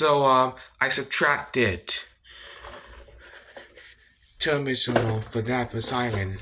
So um, I subtracted terminal for that for Simon.